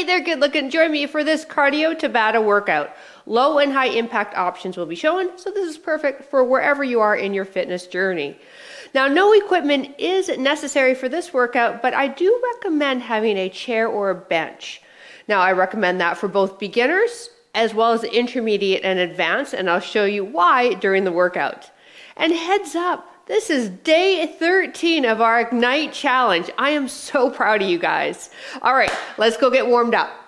Hey there, good looking. Join me for this cardio Tabata workout. Low and high impact options will be shown, so this is perfect for wherever you are in your fitness journey. Now, no equipment is necessary for this workout, but I do recommend having a chair or a bench. Now, I recommend that for both beginners as well as intermediate and advanced, and I'll show you why during the workout. And heads up, this is day 13 of our Ignite Challenge. I am so proud of you guys. All right, let's go get warmed up.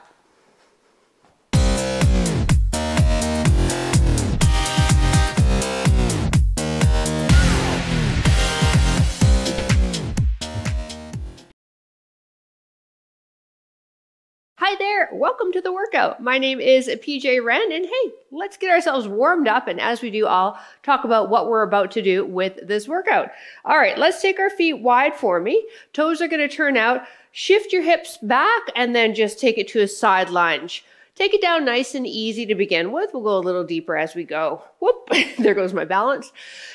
Hi there, welcome to the workout. My name is PJ Wren, and hey, let's get ourselves warmed up. And as we do, I'll talk about what we're about to do with this workout. All right, let's take our feet wide for me. Toes are going to turn out. Shift your hips back and then just take it to a side lunge. Take it down nice and easy to begin with. We'll go a little deeper as we go. Whoop, there goes my balance.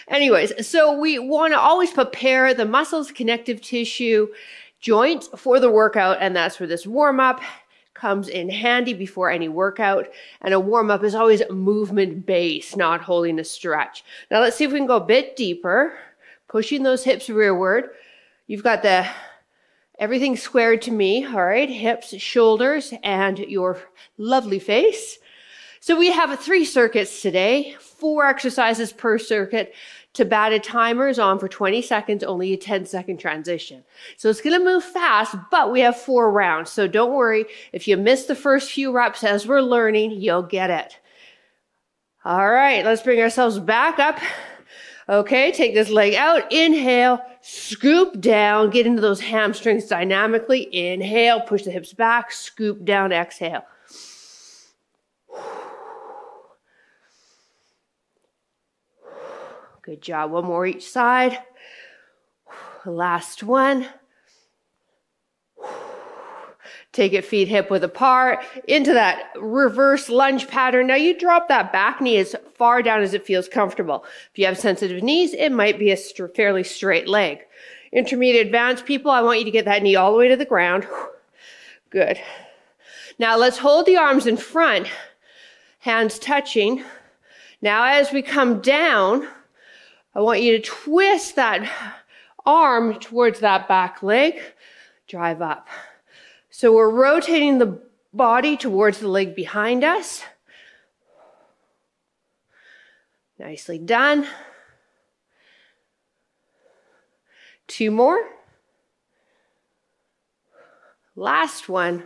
Anyways, so we want to always prepare the muscles, connective tissue, joints for the workout, and that's for this warm up comes in handy before any workout. And a warm up is always movement based, not holding a stretch. Now let's see if we can go a bit deeper, pushing those hips rearward. You've got the everything squared to me, all right? Hips, shoulders, and your lovely face. So we have three circuits today, four exercises per circuit. Tabata timer is on for 20 seconds, only a 10 second transition. So it's going to move fast, but we have four rounds. So don't worry. If you miss the first few reps as we're learning, you'll get it. All right, let's bring ourselves back up. Okay, take this leg out. Inhale, scoop down, get into those hamstrings dynamically. Inhale, push the hips back, scoop down, exhale. Good job. One more each side. Last one. Take it feet hip width apart into that reverse lunge pattern. Now you drop that back knee as far down as it feels comfortable. If you have sensitive knees, it might be a st- fairly straight leg. Intermediate advanced people, I want you to get that knee all the way to the ground. Good. Now let's hold the arms in front, hands touching. Now as we come down, I want you to twist that arm towards that back leg, drive up. So we're rotating the body towards the leg behind us. Nicely done. Two more. Last one.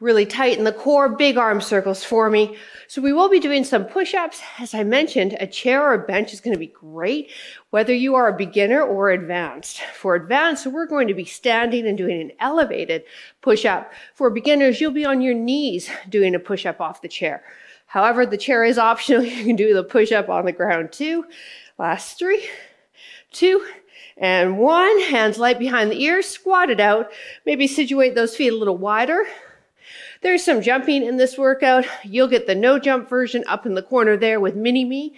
Really tighten the core, big arm circles for me. So we will be doing some push-ups. As I mentioned, a chair or a bench is going to be great, whether you are a beginner or advanced. For advanced, we're going to be standing and doing an elevated push-up. For beginners, you'll be on your knees doing a push-up off the chair. However, the chair is optional. You can do the push-up on the ground too. Last three, two, and one. Hands light behind the ears, squat it out. Maybe situate those feet a little wider. There's some jumping in this workout. You'll get the no jump version up in the corner there with mini me.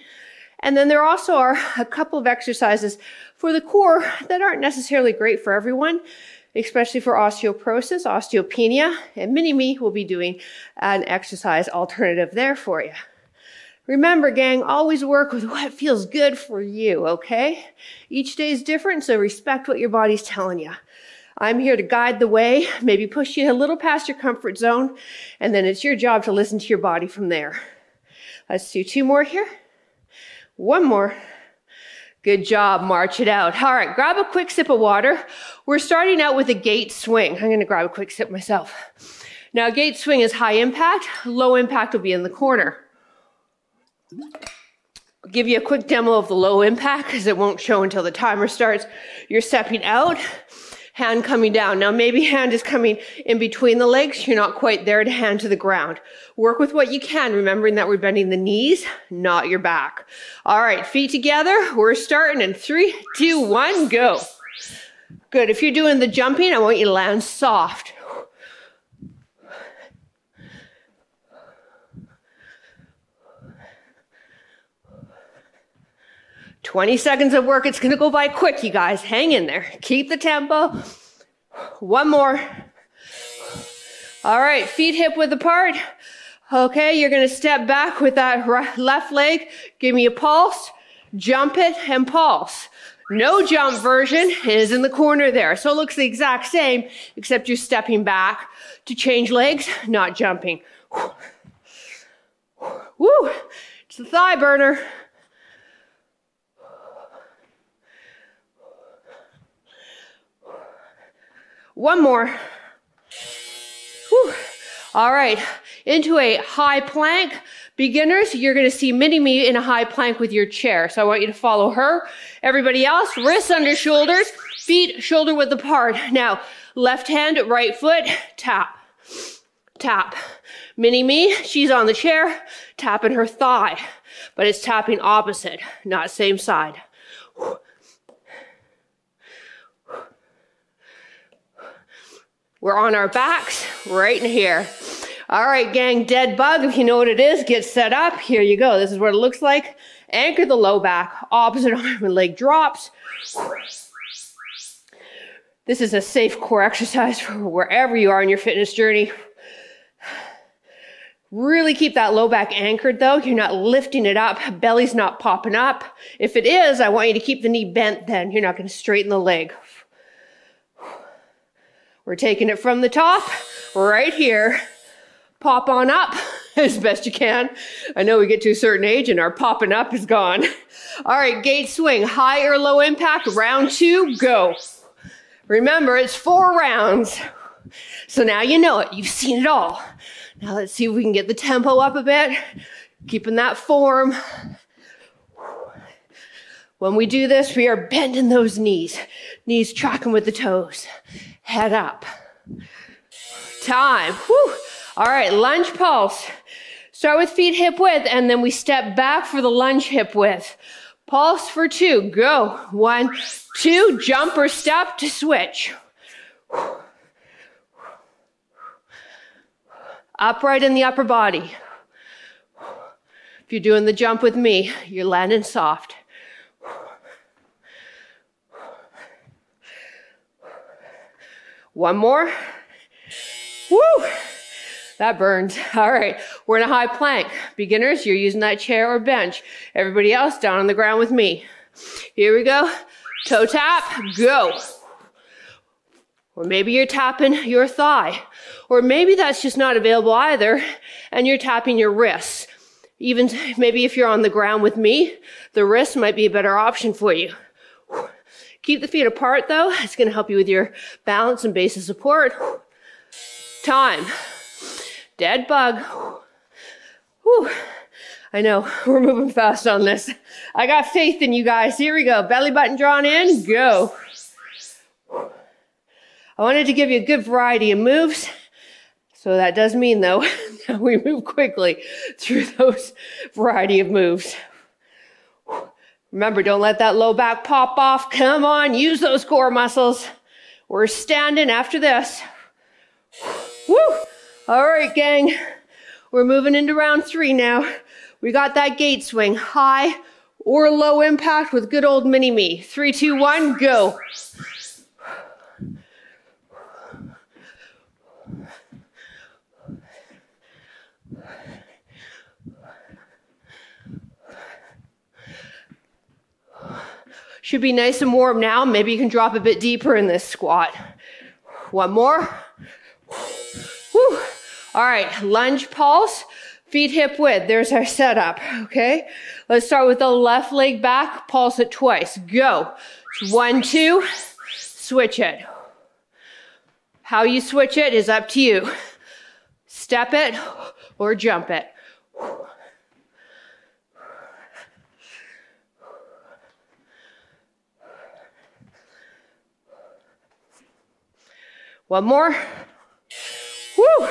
And then there also are a couple of exercises for the core that aren't necessarily great for everyone, especially for osteoporosis, osteopenia, and mini me will be doing an exercise alternative there for you. Remember, gang, always work with what feels good for you, okay? Each day is different, so respect what your body's telling you. I'm here to guide the way, maybe push you a little past your comfort zone, and then it's your job to listen to your body from there. Let's do two more here. One more. Good job. March it out. All right. Grab a quick sip of water. We're starting out with a gate swing. I'm going to grab a quick sip myself. Now, gate swing is high impact. Low impact will be in the corner. I'll give you a quick demo of the low impact because it won't show until the timer starts. You're stepping out hand coming down. Now maybe hand is coming in between the legs. You're not quite there to hand to the ground. Work with what you can, remembering that we're bending the knees, not your back. All right, feet together. We're starting in three, two, one, go. Good. If you're doing the jumping, I want you to land soft. 20 seconds of work. It's going to go by quick, you guys. Hang in there. Keep the tempo. One more. All right, feet hip width apart. Okay, you're going to step back with that left leg. Give me a pulse, jump it, and pulse. No jump version is in the corner there. So it looks the exact same, except you're stepping back to change legs, not jumping. Woo! It's the thigh burner. One more. Whew. All right, into a high plank. Beginners, you're going to see mini me in a high plank with your chair. So I want you to follow her. Everybody else, wrists under shoulders, feet shoulder width apart. Now, left hand, right foot, tap, tap. Mini me, she's on the chair, tapping her thigh, but it's tapping opposite, not same side. We're on our backs right in here. All right, gang, dead bug. If you know what it is, get set up. Here you go. This is what it looks like. Anchor the low back, opposite arm and leg drops. This is a safe core exercise for wherever you are in your fitness journey. Really keep that low back anchored though. You're not lifting it up. Belly's not popping up. If it is, I want you to keep the knee bent then. You're not going to straighten the leg. We're taking it from the top, right here. Pop on up as best you can. I know we get to a certain age and our popping up is gone. All right, gate swing, high or low impact, round two, go. Remember, it's four rounds. So now you know it. You've seen it all. Now let's see if we can get the tempo up a bit, keeping that form. When we do this, we are bending those knees, knees tracking with the toes head up. Time. Whew. All right, lunge pulse. Start with feet hip width, and then we step back for the lunge hip width. Pulse for two. Go. One, two, jump or step to switch. Upright in the upper body. If you're doing the jump with me, you're landing soft. One more. Woo! That burns. All right. We're in a high plank. Beginners, you're using that chair or bench. Everybody else down on the ground with me. Here we go. Toe tap, go. Or maybe you're tapping your thigh. Or maybe that's just not available either, and you're tapping your wrists. Even maybe if you're on the ground with me, the wrist might be a better option for you. Keep the feet apart though. It's going to help you with your balance and base of support. Time. Dead bug. Whew. I know we're moving fast on this. I got faith in you guys. Here we go. Belly button drawn in. Go. I wanted to give you a good variety of moves. So that does mean though we move quickly through those variety of moves. Remember, don't let that low back pop off. Come on, use those core muscles. We're standing after this. Woo! All right, gang. We're moving into round three now. We got that gate swing, high or low impact with good old mini me. Three, two, one, go. Should be nice and warm now. Maybe you can drop a bit deeper in this squat. One more. Whew. All right, lunge pulse, feet hip width. There's our setup, okay? Let's start with the left leg back, pulse it twice. Go. One, two, switch it. How you switch it is up to you. Step it or jump it. One more. Woo!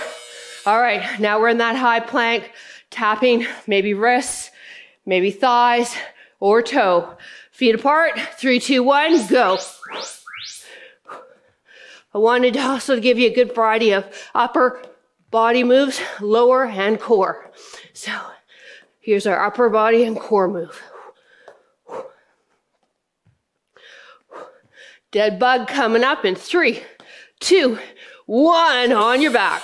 All right, now we're in that high plank, tapping maybe wrists, maybe thighs, or toe. Feet apart. Three, two, one, go. I wanted to also give you a good variety of upper body moves, lower and core. So here's our upper body and core move. Dead bug coming up in three, two, one. On your back.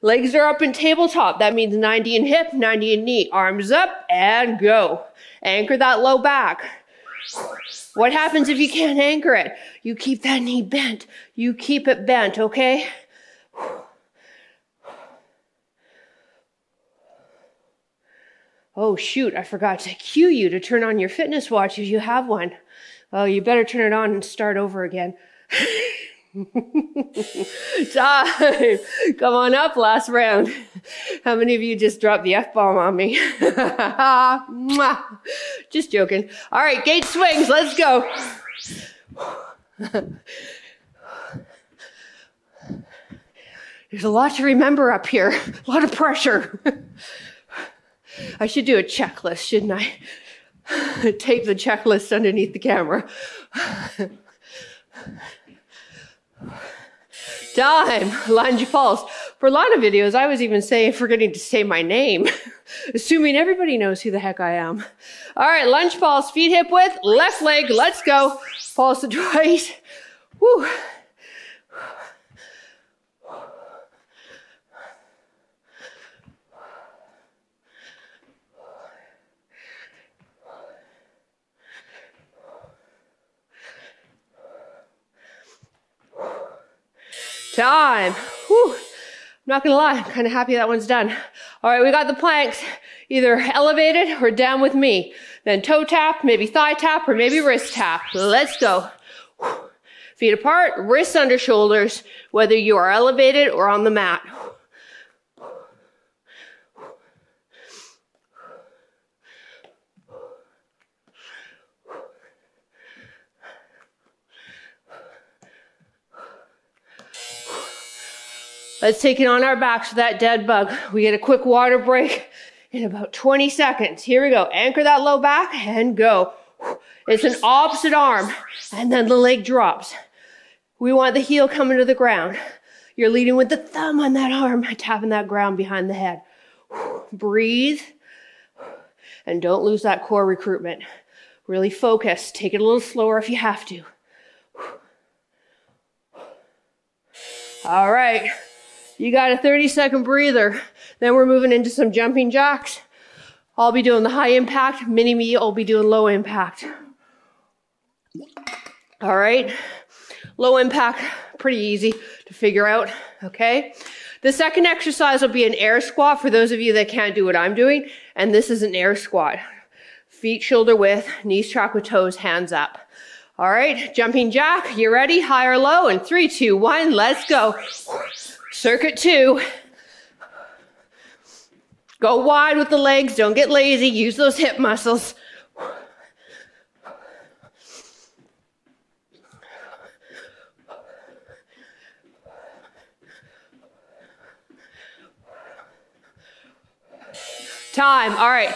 Legs are up in tabletop. That means 90 in hip, 90 in knee. Arms up and go. Anchor that low back. What happens if you can't anchor it? You keep that knee bent. You keep it bent, okay? Oh, shoot, I forgot to cue you to turn on your fitness watch if you have one. Oh, you better turn it on and start over again. Time. Come on up, last round. How many of you just dropped the F bomb on me? just joking. All right, gate swings. Let's go. There's a lot to remember up here, a lot of pressure. I should do a checklist, shouldn't I? Tape the checklist underneath the camera. Time, lunge pulse. For a lot of videos, I was even saying, forgetting to say my name, assuming everybody knows who the heck I am. All right, lunge pulse, feet hip width, left leg, let's go. Pulse it twice. Woo. Time. Whew. I'm not gonna lie, I'm kind of happy that one's done. All right, we got the planks either elevated or down with me. Then toe tap, maybe thigh tap, or maybe wrist tap. Let's go. Feet apart, wrists under shoulders, whether you are elevated or on the mat. Let's take it on our backs for that dead bug. We get a quick water break in about 20 seconds. Here we go. Anchor that low back and go. It's an opposite arm and then the leg drops. We want the heel coming to the ground. You're leading with the thumb on that arm, tapping that ground behind the head. Breathe and don't lose that core recruitment. Really focus. Take it a little slower if you have to. All right. You got a 30 second breather. Then we're moving into some jumping jacks. I'll be doing the high impact. Mini me will be doing low impact. All right. Low impact, pretty easy to figure out. Okay. The second exercise will be an air squat for those of you that can't do what I'm doing. And this is an air squat. Feet shoulder width, knees track with toes, hands up. All right, jumping jack, you ready? High or low? And three, two, one, let's go. Circuit two. Go wide with the legs. Don't get lazy. Use those hip muscles. Time. All right.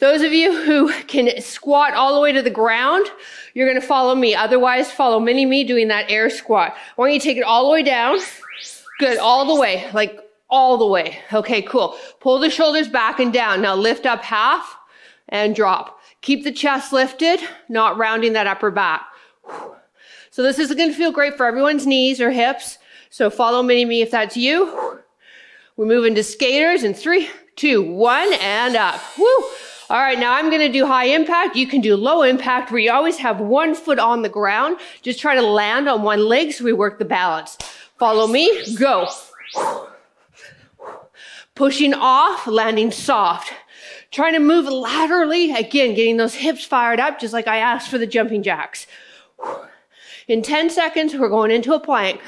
Those of you who can squat all the way to the ground, you're going to follow me. Otherwise, follow mini me doing that air squat. I want you to take it all the way down. Good, all the way, like all the way. Okay, cool. Pull the shoulders back and down. Now lift up half and drop. Keep the chest lifted, not rounding that upper back. So this is going to feel great for everyone's knees or hips. So follow mini me if that's you. We move into skaters in three, two, one, and up. Woo! All right, now I'm gonna do high impact. You can do low impact where you always have one foot on the ground. Just try to land on one leg so we work the balance. Follow me, go. Pushing off, landing soft. Trying to move laterally, again, getting those hips fired up, just like I asked for the jumping jacks. In 10 seconds, we're going into a plank.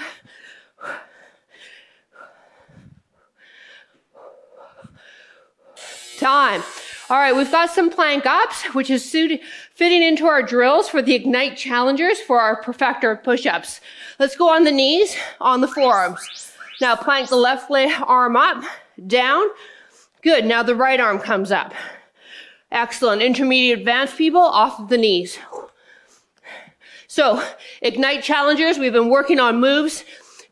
Time. All right, we've got some plank ups, which is suited, fitting into our drills for the Ignite Challengers for our Perfector push-ups. Let's go on the knees, on the forearms. Now plank the left leg arm up, down. Good, now the right arm comes up. Excellent. Intermediate advanced people off of the knees. So, Ignite Challengers, we've been working on moves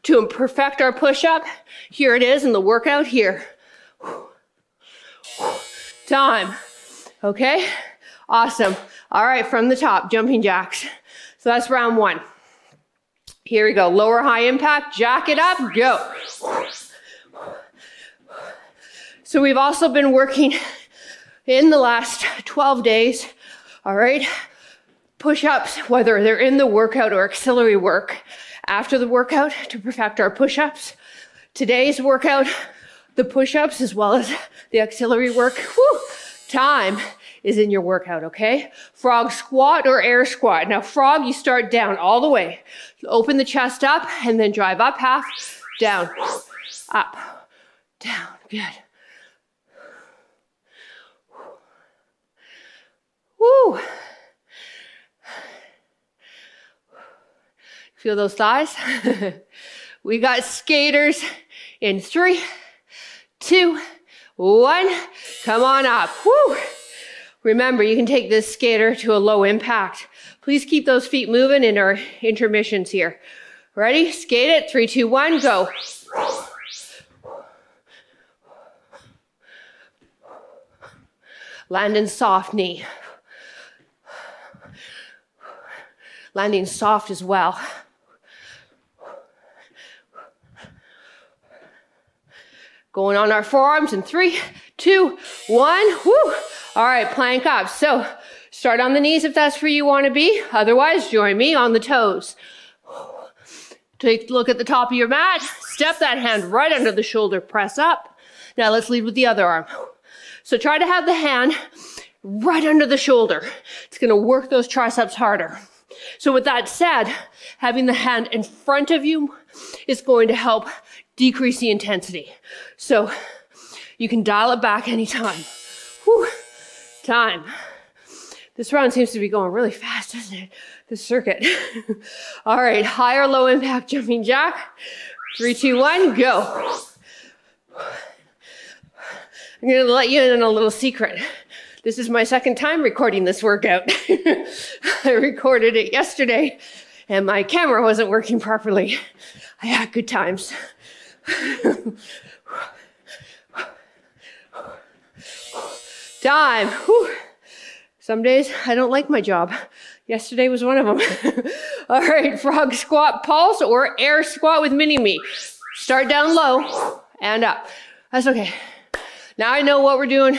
to perfect our push-up. Here it is in the workout here. Time. Okay? Awesome. All right, from the top, jumping jacks. So that's round one. Here we go. Lower high impact, jack it up, go. So we've also been working in the last 12 days, all right, push ups, whether they're in the workout or auxiliary work, after the workout to perfect our push ups. Today's workout, the push ups as well as the auxiliary work, whew, time is in your workout, okay? Frog squat or air squat. Now, frog, you start down all the way. Open the chest up and then drive up half, down, up, down. Good. Woo. Feel those thighs? we got skaters in three, two, one. Come on up. Woo. Remember, you can take this skater to a low impact. Please keep those feet moving in our intermissions here. Ready? Skate it. Three, two, one, go. Landing soft knee. Landing soft as well. Going on our forearms in three, two, one. Woo. All right, plank up. So start on the knees if that's where you want to be. Otherwise, join me on the toes. Take a look at the top of your mat. Step that hand right under the shoulder. Press up. Now let's lead with the other arm. So try to have the hand right under the shoulder. It's going to work those triceps harder. So with that said, having the hand in front of you is going to help decrease the intensity. So you can dial it back anytime. Whew. Time. This round seems to be going really fast, doesn't it? The circuit. All right, high or low impact jumping jack. Three, two, one, go. I'm to let you in on a little secret. This is my second time recording this workout. I recorded it yesterday and my camera wasn't working properly. I had good times. Time. Whew. Some days I don't like my job. Yesterday was one of them. All right, frog squat pulse or air squat with mini me. Start down low and up. That's okay. Now I know what we're doing.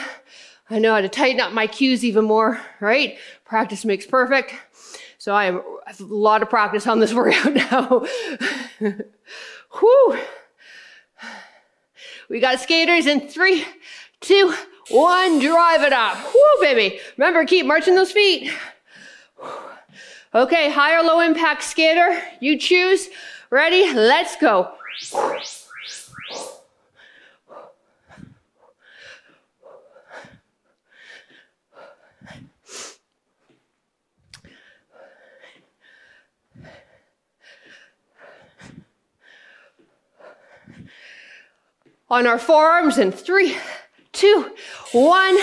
I know how to tighten up my cues even more, right? Practice makes perfect. So I, have a lot of practice on this workout now. Whew. We got skaters in three, two, one. Drive it up. Whoo, baby. Remember, keep marching those feet. Okay, high or low impact skater. You choose. Ready? Let's go. on our forearms in three, two, one,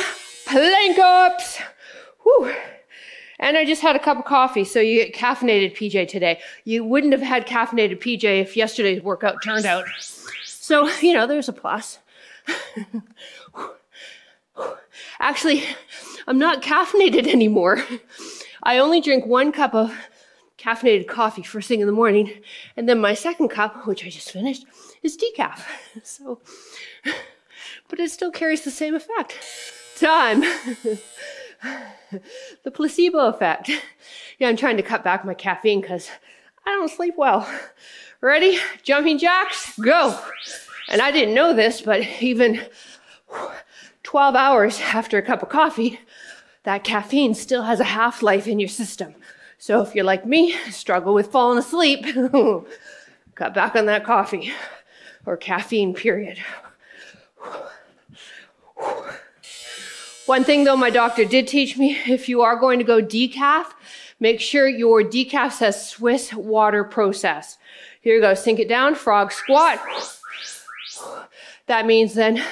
plank ups. Whew. And I just had a cup of coffee, so you get caffeinated PJ today. You wouldn't have had caffeinated PJ if yesterday's workout turned out. So, you know, there's a plus. Actually, I'm not caffeinated anymore. I only drink one cup of caffeinated coffee first thing in the morning, and then my second cup, which I just finished, is decaf. So, but it still carries the same effect. Time. the placebo effect. Yeah, I'm trying to cut back my caffeine because I don't sleep well. Ready? Jumping jacks, go. And I didn't know this, but even 12 hours after a cup of coffee, that caffeine still has a half life in your system. So if you're like me, struggle with falling asleep, cut back on that coffee or caffeine, period. One thing though, my doctor did teach me if you are going to go decaf, make sure your decaf says Swiss water process. Here you go, sink it down, frog squat. That means then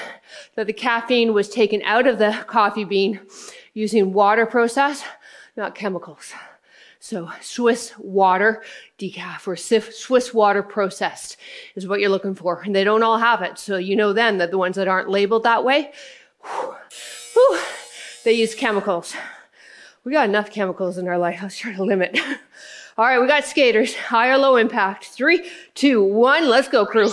that the caffeine was taken out of the coffee bean using water process, not chemicals. So Swiss water decaf or Swiss water processed is what you're looking for. And they don't all have it. So you know then that the ones that aren't labeled that way, whew, they use chemicals. We got enough chemicals in our life. Let's try to limit. All right, we got skaters. High or low impact. Three, two, one. Let's go, crew.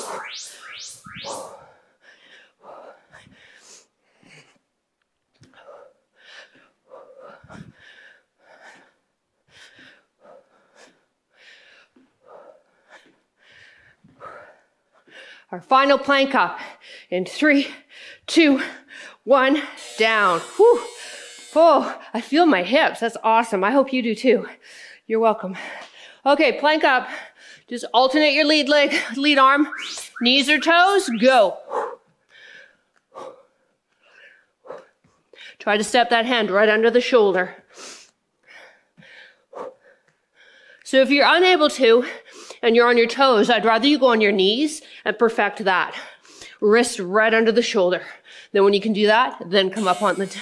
Our final plank up in three, two, one, down. Whew. Oh, I feel my hips. That's awesome. I hope you do too. You're welcome. Okay, plank up. Just alternate your lead leg, lead arm, knees or toes, go. Try to step that hand right under the shoulder. So if you're unable to, and you're on your toes, I'd rather you go on your knees and perfect that. Wrist right under the shoulder. Then when you can do that, then come up on the t-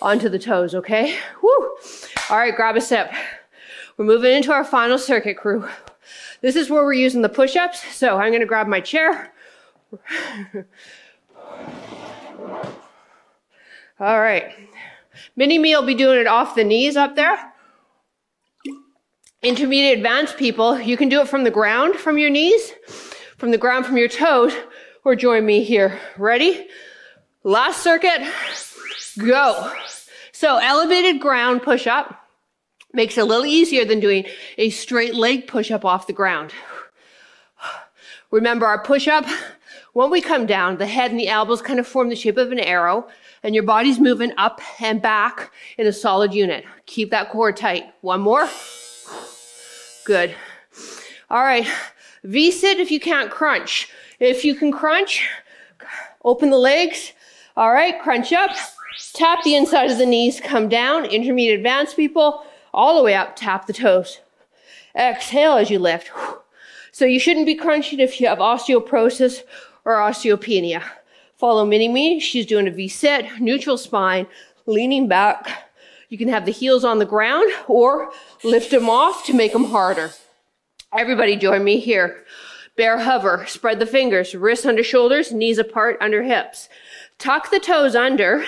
onto the toes, okay? Woo! All right, grab a sip. We're moving into our final circuit crew. This is where we're using the push-ups. So I'm gonna grab my chair. All right. Mini me will be doing it off the knees up there. Intermediate advanced people, you can do it from the ground, from your knees, from the ground, from your toes, or join me here. Ready? Last circuit, go. So elevated ground push up. Makes it a little easier than doing a straight leg push up off the ground. Remember our push up, when we come down, the head and the elbows kind of form the shape of an arrow and your body's moving up and back in a solid unit. Keep that core tight. One more. Good. All right. V-sit if you can't crunch. If you can crunch, open the legs. All right. Crunch up. Tap the inside of the knees. Come down. Intermediate advanced people all the way up, tap the toes. Exhale as you lift. So you shouldn't be crunching if you have osteoporosis or osteopenia. Follow Mini Me. She's doing a V-sit, neutral spine, leaning back. You can have the heels on the ground or lift them off to make them harder. Everybody join me here. Bear hover. Spread the fingers, wrists under shoulders, knees apart under hips. Tuck the toes under,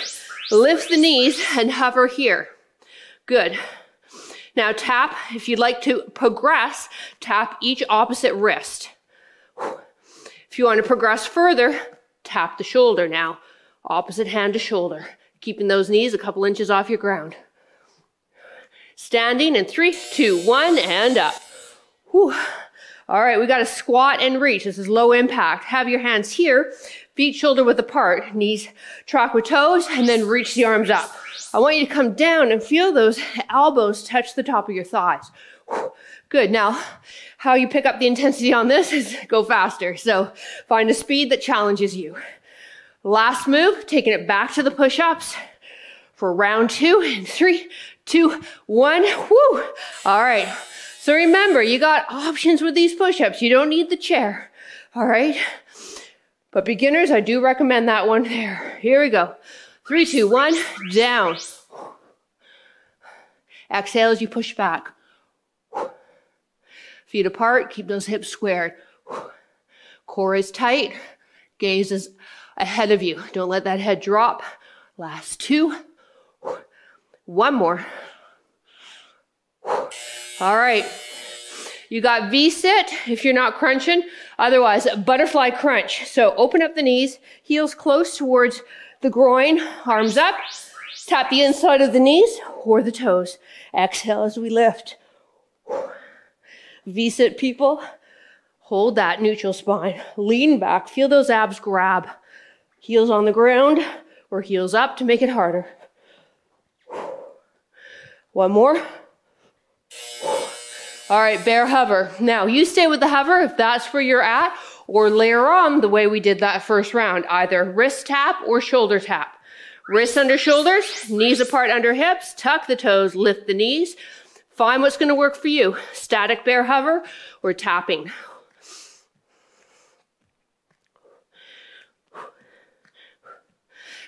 lift the knees and hover here. Good. Now tap, if you'd like to progress, tap each opposite wrist. If you want to progress further, tap the shoulder now. Opposite hand to shoulder. Keeping those knees a couple inches off your ground. Standing in three, two, one, and up. Whew. All right, we got to squat and reach. This is low impact. Have your hands here, feet shoulder width apart, knees track with toes, and then reach the arms up. I want you to come down and feel those elbows touch the top of your thighs. Good. Now, how you pick up the intensity on this is go faster. So find a speed that challenges you. Last move, taking it back to the push-ups for round two and three, two, one. Woo! All right. So remember, you got options with these push-ups. You don't need the chair. All right. But beginners, I do recommend that one there. Here we go. Three, two, one, down. Exhale as you push back. Feet apart, keep those hips squared. Core is tight, gaze is ahead of you. Don't let that head drop. Last two. One more. All right. You got V-sit if you're not crunching. Otherwise, butterfly crunch. So open up the knees, heels close towards the groin, arms up. Tap the inside of the knees or the toes. Exhale as we lift. V-sit people. Hold that neutral spine. Lean back. Feel those abs grab. Heels on the ground or heels up to make it harder. One more. All right, bear hover. Now you stay with the hover if that's where you're at or layer on the way we did that first round, either wrist tap or shoulder tap. Wrists under shoulders, knees apart under hips, tuck the toes, lift the knees. Find what's going to work for you. Static bear hover or tapping.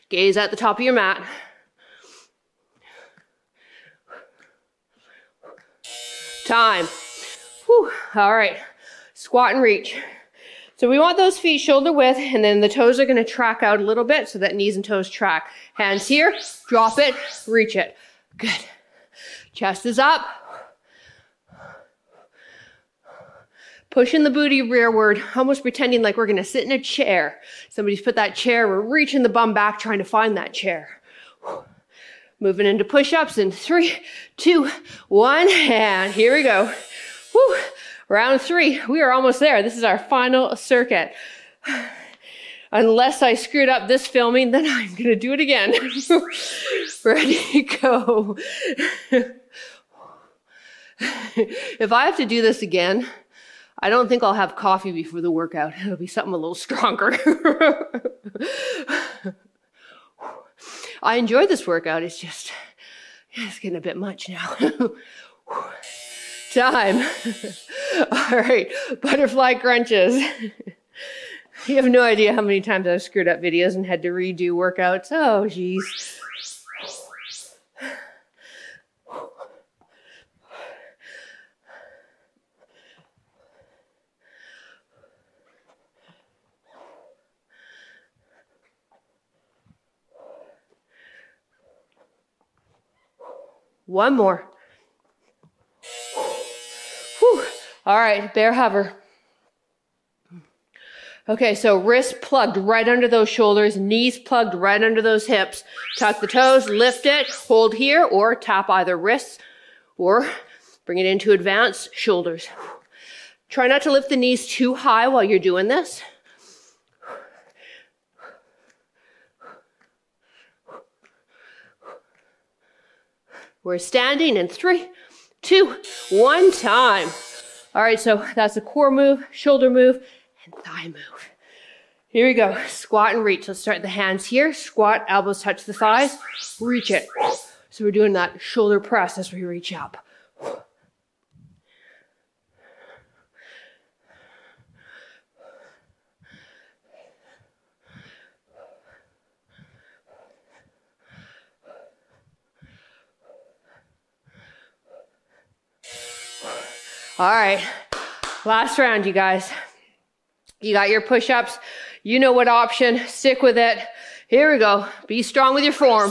Gaze at the top of your mat. Time. Whew. All right. Squat and reach. So we want those feet shoulder width and then the toes are going to track out a little bit so that knees and toes track. Hands here, drop it, reach it. Good. Chest is up. pushing the booty rearward, almost pretending like we're going to sit in a chair. Somebody's put that chair, we're reaching the bum back trying to find that chair. Moving into push-ups in three, two, one, and here we go. Woo. Round three, we are almost there. This is our final circuit. Unless I screwed up this filming, then I'm going to do it again. Ready, go. if I have to do this again, I don't think I'll have coffee before the workout. It'll be something a little stronger. I enjoy this workout. It's just, it's getting a bit much now. Time. All right, butterfly crunches. You have no idea how many times I've screwed up videos and had to redo workouts. Oh, geez. One more. Whew. All right, bear hover. Okay, so wrists plugged right under those shoulders, knees plugged right under those hips. Tuck the toes, lift it, hold here, or tap either wrists, or bring it into advanced shoulders. Try not to lift the knees too high while you're doing this. We're standing in three, two, one time. All right, so that's a core move, shoulder move, and thigh move. Here we go. Squat and reach. Let's start the hands here. Squat, elbows touch the thighs. Reach it. So we're doing that shoulder press as we reach up. All right, last round, you guys. You got your push-ups. You know what option. Stick with it. Here we go. Be strong with your form.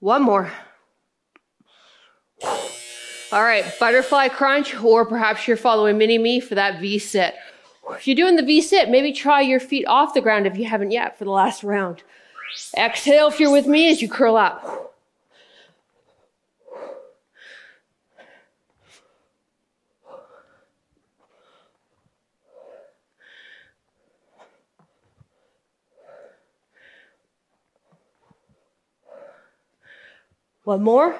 One more. All right, butterfly crunch, or perhaps you're following mini me for that V sit. If you're doing the V sit, maybe try your feet off the ground if you haven't yet for the last round. Exhale if you're with me as you curl up. One more.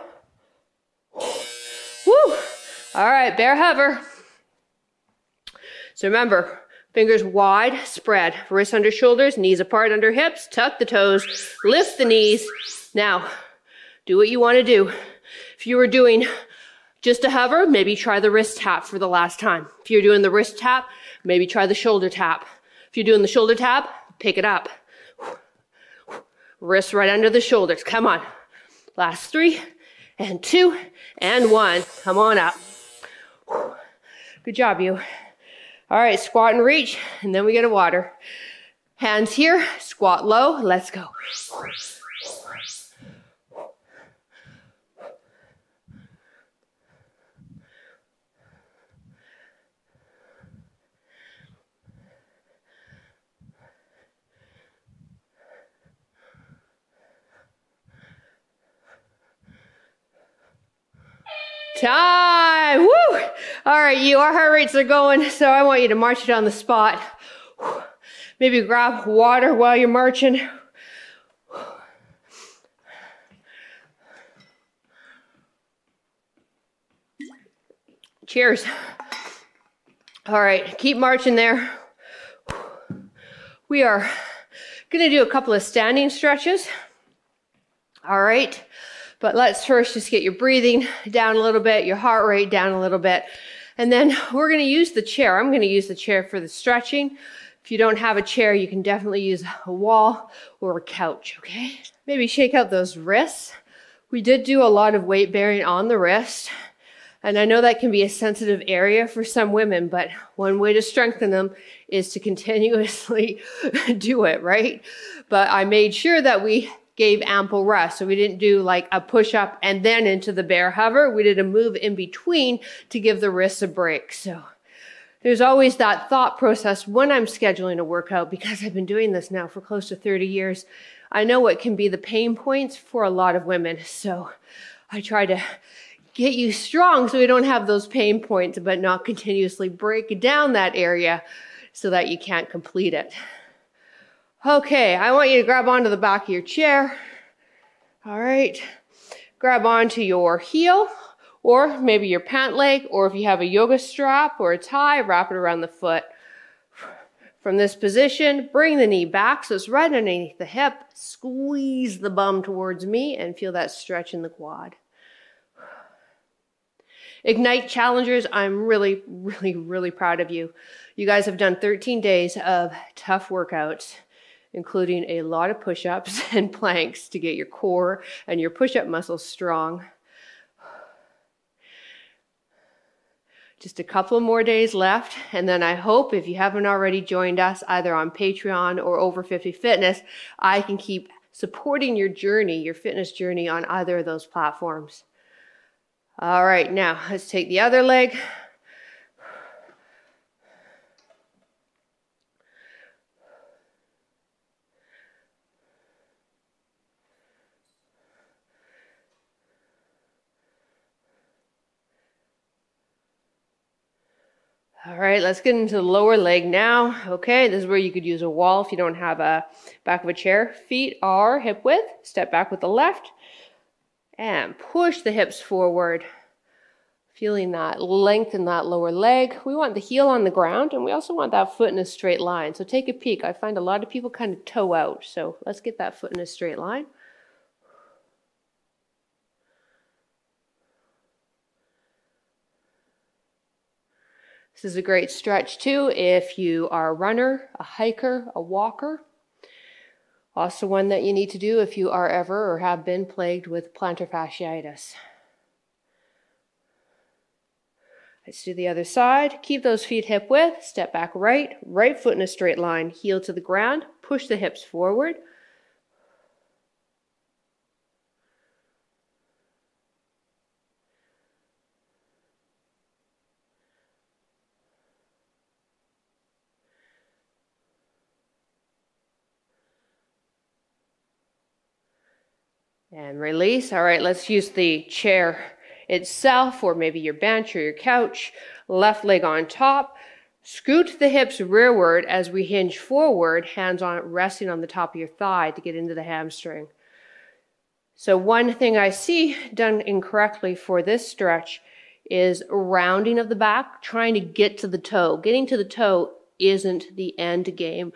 All right, bear hover. So remember, fingers wide, spread, wrists under shoulders, knees apart under hips, tuck the toes, lift the knees. Now, do what you want to do. If you were doing just a hover, maybe try the wrist tap for the last time. If you're doing the wrist tap, maybe try the shoulder tap. If you're doing the shoulder tap, pick it up. Wrists right under the shoulders. Come on. Last three and two and one. Come on up. Good job, you. All right, squat and reach, and then we get a water. Hands here, squat low, let's go. Time! Woo! All right, you, our heart rates are going, so I want you to march it on the spot. Maybe grab water while you're marching. Cheers. All right, keep marching there. We are to do a couple of standing stretches. All right. But let's first just get your breathing down a little bit, your heart rate down a little bit. And then we're going to use the chair. I'm going to use the chair for the stretching. If you don't have a chair, you can definitely use a wall or a couch, okay? Maybe shake out those wrists. We did do a lot of weight bearing on the wrist. And I know that can be a sensitive area for some women, but one way to strengthen them is to continuously do it, right? But I made sure that we gave ample rest. So we didn't do like a push up and then into the bear hover. We did a move in between to give the wrists a break. So there's always that thought process when I'm scheduling a workout because I've been doing this now for close to 30 years. I know what can be the pain points for a lot of women. So I try to get you strong so we don't have those pain points, but not continuously break down that area so that you can't complete it. Okay, I want you to grab onto the back of your chair. All right. Grab onto your heel or maybe your pant leg, or if you have a yoga strap or a tie, wrap it around the foot. From this position, bring the knee back so it's right underneath the hip. Squeeze the bum towards me and feel that stretch in the quad. Ignite challengers, I'm really, really, really proud of you. You guys have done 13 days of tough workouts, including a lot of push ups and planks to get your core and your push up muscles strong. Just a couple more days left, and then I hope if you haven't already joined us either on Patreon or Over 50 Fitness, I can keep supporting your journey, your fitness journey on either of those platforms. All right, now let's take the other leg. All right, let's get into the lower leg now. Okay, this is where you could use a wall if you don't have a back of a chair. Feet are hip width. Step back with the left and push the hips forward. Feeling that length in that lower leg. We want the heel on the ground and we also want that foot in a straight line. So take a peek. I find a lot of people kind of toe out. So let's get that foot in a straight line. This is a great stretch too if you are a runner, a hiker, a walker. Also one that you need to do if you are ever or have been plagued with plantar fasciitis. Let's do the other side. Keep those feet hip width. Step back right. Right foot in a straight line. Heel to the ground. Push the hips forward. And release. All right, let's use the chair itself or maybe your bench or your couch. Left leg on top. Scoot the hips rearward as we hinge forward, hands on resting on the top of your thigh to get into the hamstring. So one thing I see done incorrectly for this stretch is rounding of the back, trying to get to the toe. Getting to the toe isn't the end game.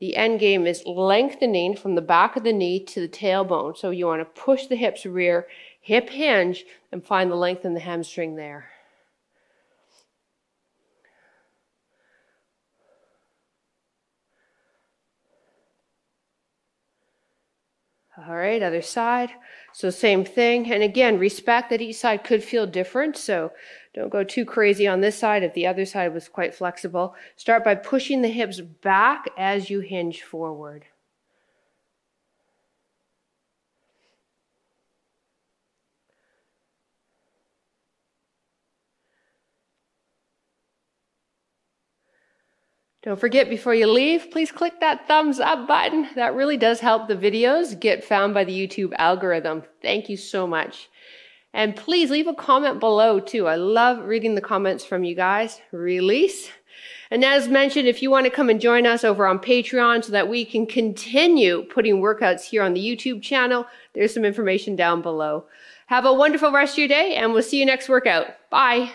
The end game is lengthening from the back of the knee to the tailbone. So you want to push the hips rear, hip hinge, and find the length in the hamstring there. All right, other side. So same thing. And again, respect that each side could feel different. So don't go too crazy on this side if the other side was quite flexible. Start by pushing the hips back as you hinge forward. Don't forget before you leave, please click that thumbs up button. That really does help the videos get found by the YouTube algorithm. Thank you so much. And please leave a comment below too. I love reading the comments from you guys. Release. And as mentioned, if you want to come and join us over on Patreon so that we can continue putting workouts here on the YouTube channel, there's some information down below. Have a wonderful rest of your day and we'll see you next workout. Bye.